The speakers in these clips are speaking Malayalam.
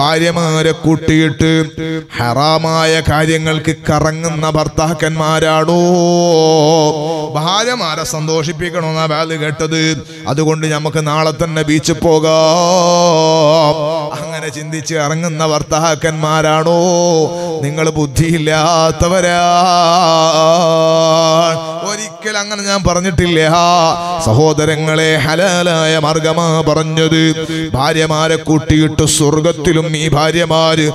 ഭാര്യമാരെ കൂട്ടിയിട്ട് ഹറാമായ കാര്യങ്ങൾക്ക് കറങ്ങുന്ന ഭർത്താക്കന്മാരാണോ? ഭാര്യമാരെ സന്തോഷിപ്പിക്കണമെന്നാ ബാൽ കേട്ടത്. അതുകൊണ്ട് നമുക്ക് നാളെ തന്നെ ബീച്ചിൽ പോകാം. അങ്ങനെ ചിന്തിച്ച് ഇറങ്ങുന്ന ഭർത്താക്കന്മാരാണോ? നിങ്ങൾ ബുദ്ധിയില്ലാത്തവരാ. ഒരിക്കൽ അങ്ങനെ ഞാൻ പറഞ്ഞിട്ടില്ല? സഹോദരങ്ങളെ ഹലാലായ മാർഗമാ പറഞ്ഞത്. ഭാര്യമാരെ കൂട്ടിയിട്ട് സ്വർഗത്തിലും ഈ ഭാര്യമാര്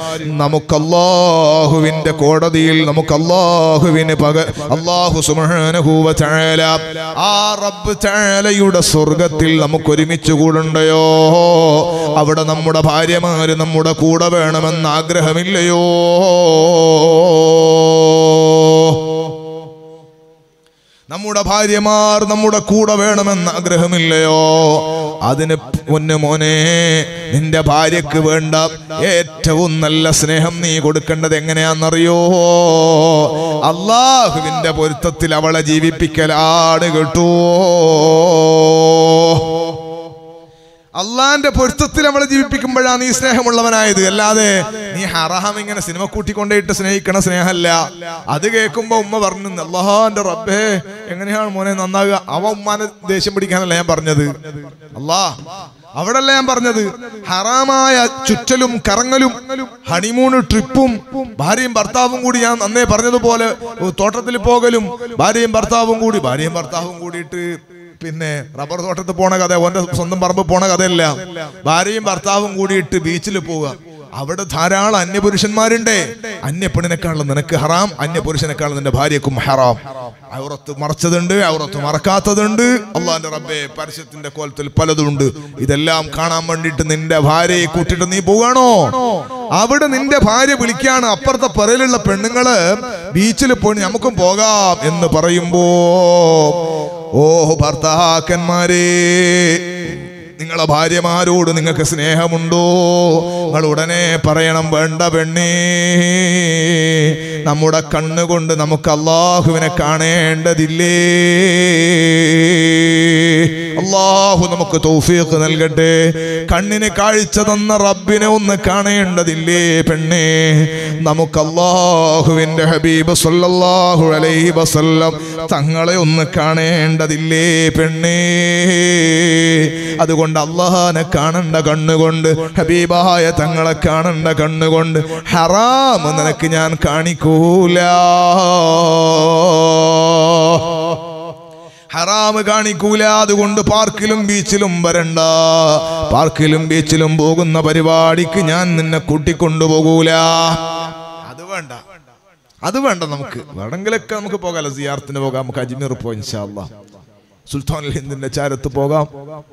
നമുക്ക് അള്ളാഹുവിന്റെ കോടതിയിൽ നമുക്ക് അള്ളാഹുവിന് പക സുബ്ഹാനഹു വ തആല ആ റബ്ബ് തആലയുടെ സ്വർഗത്തിൽ നമുക്ക് ഒരുമിച്ച് കൂടണ്ടയോ? അവിടെ നമ്മുടെ ഭാര്യമാര് നമ്മുടെ കൂടെ വേണമെന്ന് ആഗ്രഹമില്ലയോ? നമ്മുടെ ഭാര്യമാർ നമ്മുടെ കൂടെ വേണമെന്ന് ആഗ്രഹമില്ലയോ? അതിന് പൊന്നു മോനെ നിന്റെ ഭാര്യക്ക് വേണ്ട ഏറ്റവും നല്ല സ്നേഹം നീ കൊടുക്കേണ്ടത് എങ്ങനെയാണെന്നറിയോ? അള്ളാഹുവിന്റെ പൊരുത്തത്തിൽ അവളെ ജീവിപ്പിക്കലാണ് കേട്ടോ. അള്ളാന്റെ പൊരുത്തത്തിൽ നമ്മൾ ജീവിപ്പിക്കുമ്പോഴാണ് നീ സ്നേഹമുള്ളവനായത്. അല്ലാതെ നീ ഹറഹം ഇങ്ങനെ സിനിമ കൂട്ടിക്കൊണ്ടേയിട്ട് സ്നേഹിക്കണ സ്നേഹമല്ല. അത് കേൾക്കുമ്പോ ഉമ്മ പറഞ്ഞു അള്ളാഹാന്റെ റബ്ബേ എങ്ങനെയാണ് മോനെ നന്നാകുക അവ ഉമ്മാനെ ദേഷ്യം പിടിക്കാനല്ല ഞാൻ പറഞ്ഞത്. അല്ലാ അവിടല്ല ഞാൻ പറഞ്ഞത്. ഹറാമായ ചുറ്റലും കറങ്ങലും ഹണിമൂണ് ട്രിപ്പും ഭാര്യയും ഭർത്താവും കൂടി ഞാൻ നന്നേ പറഞ്ഞതുപോലെ തോട്ടത്തിൽ പോകലും ഭാര്യയും ഭർത്താവും കൂടി ഭാര്യയും ഭർത്താവും കൂടിയിട്ട് പിന്നെ റബ്ബർ തോട്ടത്തിൽ പോണ കഥ ഓന്റെ സ്വന്തം പറമ്പ് പോണ കഥയല്ല. ഭാര്യയും ഭർത്താവും കൂടിയിട്ട് ബീച്ചിൽ പോവുക. അവിടെ ധാരാളം അന്യപുരുഷന്മാരുണ്ടേ. അന്യപ്പെണ്ണിനെക്കാളും നിനക്ക് ഹറാം അന്യപുരുഷനെക്കാളും നിന്റെ ഭാര്യക്കും ഹറാം. ഔറത്ത് മറച്ചതുണ്ട് ഔറത്ത് മറക്കാത്തതുണ്ട്. അള്ളാന്റെ റബ്ബെ പരസ്യത്തിന്റെ കോലത്തിൽ പലതുണ്ട്. ഇതെല്ലാം കാണാൻ വേണ്ടിയിട്ട് നിന്റെ ഭാര്യയെ കൂട്ടിട്ട് നീ പോവാണോ അവിടെ നിന്റെ ഭാര്യ വിളിക്കാണ് അപ്പുറത്തെ പറയിലുള്ള പെണ്ണുങ്ങൾ ബീച്ചിൽ പോയി നമുക്കും പോകാം എന്ന് പറയുമ്പോ ഓ ഭർത്താക്കന്മാരെ നിങ്ങളെ ഭാര്യമാരോട് നിങ്ങൾക്ക് സ്നേഹമുണ്ടോ? നിങ്ങൾ ഉടനെ പറയണം വേണ്ട പെണ്ണേ നമ്മുടെ കണ്ണുകൊണ്ട് നമുക്ക് അള്ളാഹുവിനെ കാണേണ്ടതില്ലേ? അള്ളാഹു നമുക്ക് തൗഫീഖ് നൽകട്ടെ. കണ്ണിന് കാഴ്ച തന്ന റബ്ബിനെ ഒന്ന് കാണേണ്ടതില്ലേ പെണ്ണേ? നമുക്ക് അള്ളാഹുവിന്റെ ഹബീബ് സല്ലല്ലാഹു അലൈഹി വസല്ലം തങ്ങളെ ഒന്ന് കാണേണ്ടതില്ലേ പെണ്ണേ? അതുകൊണ്ട് അള്ളാഹാനെ കാണണ്ട കണ്ണുകൊണ്ട് ഹബീബായ തങ്ങളെ കാണണ്ട കണ്ണുകൊണ്ട്. ഹറാം നിനക്ക് ഞാൻ കാണിക്കൂല. ഹറാമ് കാണിക്കൂല. അതുകൊണ്ട് പാർക്കിലും ബീച്ചിലും വരണ്ട. പാർക്കിലും ബീച്ചിലും പോകുന്ന പരിപാടിക്ക് ഞാൻ നിന്നെ കൂട്ടിക്കൊണ്ടുപോകൂല അത് വേണ്ട. അത് വേണ്ട നമുക്ക്. വേണമെങ്കിലൊക്കെ നമുക്ക് പോകാമല്ലോ സിയാർത്തിന് പോകാം. നമുക്ക് അജ്മീർ പോയി ഇൻഷാല്ല സുൽത്താൻ ഹിന്ദിന്റെ ചാരത്ത് പോകാം.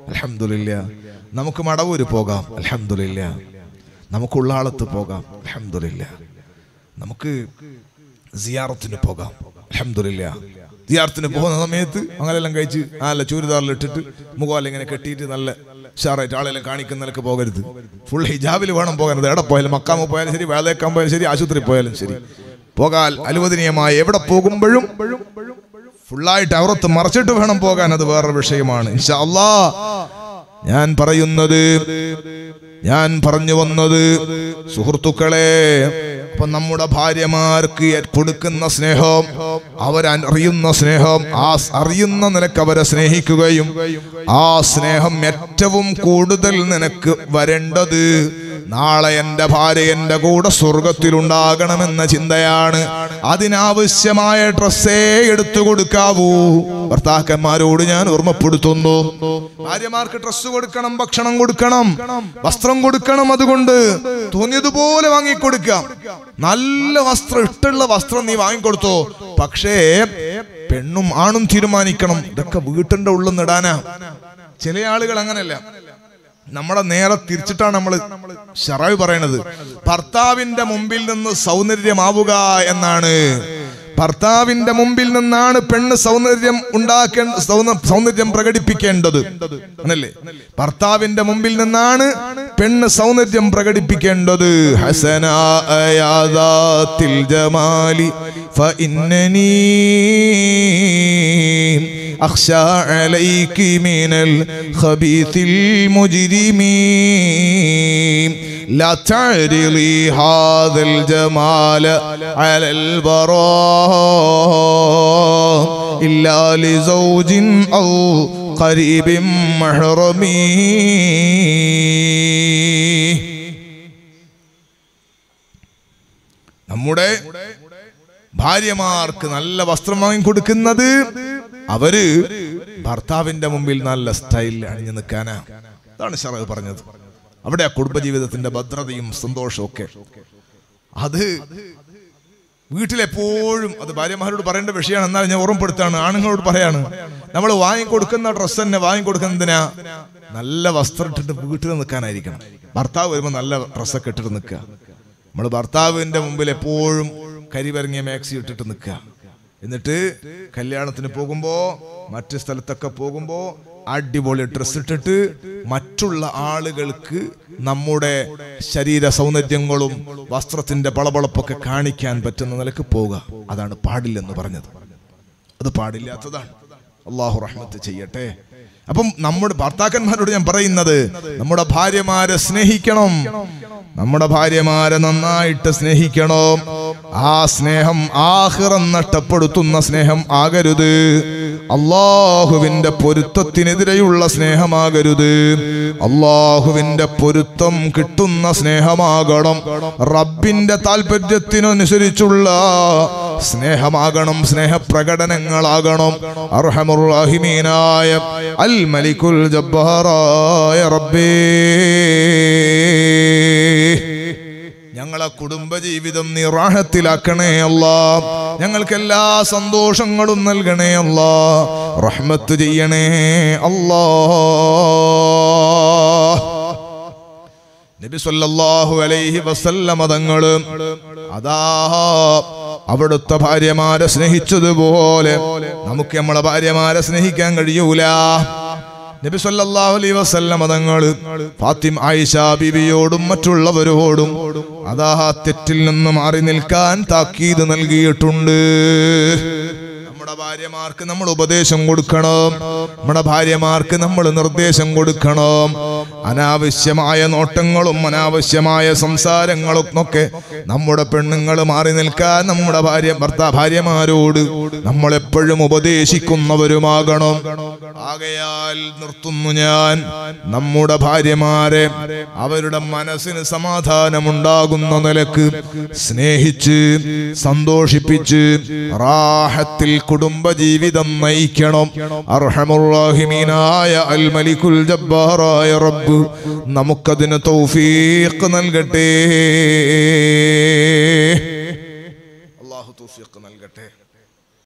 അലഹമില്ല നമുക്ക് മടവൂര് പോകാം. അലഹമില്ല നമുക്ക് ഉള്ളാളത്ത് പോകാം. അലഹമില്ല നമുക്ക് സിയാറത്തിന് പോകാം. അലഹമില്ല സിയാറത്തിന് പോകുന്ന സമയത്ത് അങ്ങനെല്ലാം കഴിച്ച് നല്ല ചൂരിദാറിൽ ഇട്ടിട്ട് മുഖം ഇങ്ങനെ കെട്ടിയിട്ട് നല്ല ഉഷാറായിട്ട് ആളെല്ലാം കാണിക്കുന്നതിലൊക്കെ പോകരുത്. ഫുൾ ഹിജാബിൽ വേണം പോകരുത് എവിടെ പോയാലും മക്കാമ പോയാലും ശരി വേദക്കാൻ പോയാലും ശരി ആശുപത്രി പോയാലും ശരി. പോകാൽ അനുവദനീയമായി. എവിടെ പോകുമ്പോഴും ഫുള്ളായിട്ട് അവറത്ത് മറച്ചിട്ട് വേണം പോകാൻ അത് വേറൊരു വിഷയമാണ്. ഞാൻ പറയുന്നത് ഞാൻ പറഞ്ഞു വന്നത് സുഹൃത്തുക്കളെ അപ്പൊ നമ്മുടെ ഭാര്യമാർക്ക് കൊടുക്കുന്ന സ്നേഹം അവരറിയുന്ന സ്നേഹം ആ അറിയുന്ന നിനക്ക് അവരെ സ്നേഹിക്കുകയും ആ സ്നേഹം ഏറ്റവും കൂടുതൽ നിനക്ക് വരേണ്ടത് നാളെ എന്റെ ഭാര്യ എന്റെ കൂടെ സ്വർഗത്തിലുണ്ടാകണമെന്ന ചിന്തയാണ്. അതിനാവശ്യമായ ഡ്രസ്സേ എടുത്തു കൊടുക്കാവൂ. ഭർത്താക്കന്മാരോട് ഞാൻ ഓർമ്മപ്പെടുത്തുന്നു. ഭാര്യമാർക്ക് ഡ്രസ്സ് കൊടുക്കണം ഭക്ഷണം കൊടുക്കണം വസ്ത്രം കൊടുക്കണം അതുകൊണ്ട് തോന്നിയതുപോലെ വാങ്ങിക്കൊടുക്കാം. നല്ല വസ്ത്രം ഇട്ടുള്ള വസ്ത്രം നീ വാങ്ങിക്കൊടുത്തോ. പക്ഷേ പെണ്ണും ആണും തീരുമാനിക്കണം. ഇതൊക്കെ വീട്ടിന്റെ ഉള്ളിൽ നിടാനാ ചില ആളുകൾ അങ്ങനെയല്ല. നമ്മളെ നേരെ തിരിച്ചിട്ടാണ് നമ്മൾ ഷറായി പറയണത്. ഭർത്താവിന്റെ മുമ്പിൽ നിന്ന് സൗന്ദര്യമാവുക എന്നാണ്. ഭർത്താവിന്റെ മുമ്പിൽ നിന്നാണ് പെണ്ണ് സൗന്ദര്യം ഉണ്ടാക്കേണ്ട സൗന്ദര്യം പ്രകടിപ്പിക്കേണ്ടത്. അല്ലേ? ഭർത്താവിന്റെ മുമ്പിൽ നിന്നാണ് പെണ്ണ് സൗന്ദര്യം പ്രകടിപ്പിക്കേണ്ടത്. ഹസനായാദാത്തിൽ ജമാലി ഫ أخشى عليك من الخبيث المجرمين لا تعرضي هذا الجمال على البراء إلا لزوج أو قريب محرمي നമ്മുടെ ഭാര്യമാർക്ക് നല്ല വസ്ത്രം വാങ്ങിക്കൊടുക്കുന്നത് അവർ ഭർത്താവിന്റെ മുമ്പിൽ നല്ല സ്റ്റൈലിൽ അണിഞ്ഞു നിൽക്കാനാ. അതാണ് ഷറഹ് പറഞ്ഞത്. അവിടെ ആ കുടുംബജീവിതത്തിന്റെ ഭദ്രതയും സന്തോഷവും ഒക്കെ. അത് വീട്ടിലെപ്പോഴും അത് ഭാര്യമാരോട് പറയേണ്ട വിഷയമാണ്. എന്നാൽ ഞാൻ ഓർമ്മപ്പെടുത്താണ് ആണുങ്ങളോട് പറയാണ് നമ്മൾ വാങ്ങിക്കൊടുക്കുന്ന ഡ്രസ്സ് തന്നെ വാങ്ങിക്കൊടുക്കുന്നതിനാ നല്ല വസ്ത്രം ഇട്ടിട്ട് വീട്ടിൽ നിൽക്കാനായിരിക്കണം. ഭർത്താവ് വരുമ്പോൾ നല്ല ഡ്രസ്സൊക്കെ ഇട്ടിട്ട് നിൽക്കുക. നമ്മൾ ഭർത്താവിന്റെ മുമ്പിൽ എപ്പോഴും കരിവരങ്ങിയ മാക്സി ഇട്ടിട്ട് നിൽക്കുക. എന്നിട്ട് കല്യാണത്തിന് പോകുമ്പോ മറ്റു സ്ഥലത്തൊക്കെ പോകുമ്പോ അടിപൊളി ഡ്രസ് ഇട്ടിട്ട് മറ്റുള്ള ആളുകൾക്ക് നമ്മുടെ ശരീര സൗന്ദര്യങ്ങളും വസ്ത്രത്തിന്റെ പളപളപ്പൊക്കെ കാണിക്കാൻ പറ്റുന്ന നിലയ്ക്ക് പോവുക. അതാണ് പാടില്ലെന്ന് പറഞ്ഞത്. അത് പാടില്ലാത്തതാണ്. അള്ളാഹു റഹ്മത്ത് ചെയ്യട്ടെ. അപ്പം നമ്മുടെ ഭർത്താക്കന്മാരോട് ഞാൻ പറയുന്നത് നമ്മുടെ ഭാര്യമാരെ സ്നേഹിക്കണം. നമ്മുടെ ഭാര്യമാരെ നന്നായിട്ട് സ്നേഹിക്കണം. ആ സ്നേഹം ആഹ്റം നഷ്ടപ്പെടുത്തുന്ന സ്നേഹം ആകരുത്. അള്ളാഹുവിന്റെ പൊരുത്തത്തിനെതിരെയുള്ള സ്നേഹമാകരുത്. അള്ളാഹുവിന്റെ പൊരുത്തം കിട്ടുന്ന സ്നേഹമാകണം. റബ്ബിന്റെ താല്പര്യത്തിനനുസരിച്ചുള്ള സ്നേഹമാകണം സ്നേഹപ്രകടനങ്ങളാകണം. അർഹമുറാഹിമീനായ അൽ മലിക്കുൽ ജബ്ബാറായ റബ്ബേ. ഞങ്ങളെ കുടുംബജീവിതം നിറാഹത്തിലാക്കണേ അല്ല. ഞങ്ങൾക്ക് എല്ലാ സന്തോഷങ്ങളും നൽകണേ അല്ല. റഹ്മത്ത് ചെയ്യണേ അല്ലാ. നബി സല്ലല്ലാഹു അലൈഹി വസല്ലമ തങ്ങൾ അതാ അവിടുത്തെ ഭാര്യമാരെ സ്നേഹിച്ചതുപോലെ നമുക്ക് നമ്മളെ ഭാര്യമാരെ സ്നേഹിക്കാൻ കഴിയൂല. നബി സല്ലല്ലാഹു അലൈഹി വസല്ലമ തങ്ങൾ ഫാത്തിം ആയിഷ ബിബിയോടും മറ്റുള്ളവരോടും അതാ തെറ്റിൽ നിന്ന് മാറി നിൽക്കാൻ താക്കീത് നൽകിയിട്ടുണ്ട്. നമ്മുടെ ഭാര്യമാർക്ക് നമ്മൾ ഉപദേശം കൊടുക്കണം. നമ്മുടെ ഭാര്യമാർക്ക് നമ്മൾ നിർദ്ദേശം കൊടുക്കണം. അനാവശ്യമായ നോട്ടങ്ങളും അനാവശ്യമായ സംസാരങ്ങളും ഒക്കെ നമ്മുടെ പെണ്ണുങ്ങൾ മാറി നിൽക്കാൻ നമ്മുടെ ഭാര്യ ഭർത്താ ഭാര്യമാരോട് നമ്മൾ എപ്പോഴും ഉപദേശിക്കുന്നവരുമാകണം. ആകയാൽ നിർത്തുന്നു ഞാൻ നമ്മുടെ ഭാര്യമാരെ. അവരുടെ മനസ്സിന് സമാധാനമുണ്ടാകുന്ന നിലയ്ക്ക് സ്നേഹിച്ച് സന്തോഷിപ്പിച്ച് റാഹത്തിൽ കുടുംബജീവിതം നയിക്കണം. അർഹമുറാഹിമീനായ അൽ മലിക്കുൽ ജബ്ബാറായ റബ്ബ്. നമുക്കതിന് തൗഫീഖ് നൽകട്ടെ.